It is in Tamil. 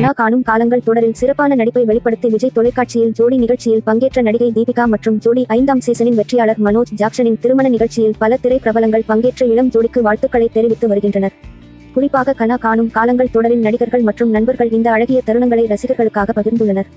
கனா காணும் காலங்கள் தொடரில் சிறப்பான நடிப்பை வெளிப்படுத்தி விஜய் தொலைக்காட்சியில் ஜோடி நிகழ்ச்சியில் பங்கேற்ற நடிகை தீபிகா மற்றும் ஜோடி ஐந்தாம் சீசனின் வெற்றியாளர் மனோஜ் ஜாக்சனின் திருமண நிகழ்ச்சியில் பல திரை பிரபலங்கள் பங்கேற்ற இளம் ஜோடிக்கு வாழ்த்துக்களை தெரிவித்து வருகின்றனர். குறிப்பாக கனா காணும் காலங்கள் தொடரில் நடிகர்கள் மற்றும் நண்பர்கள் இந்த அழகிய தருணங்களை ரசிகர்களுக்காக பகிர்ந்துள்ளனர்.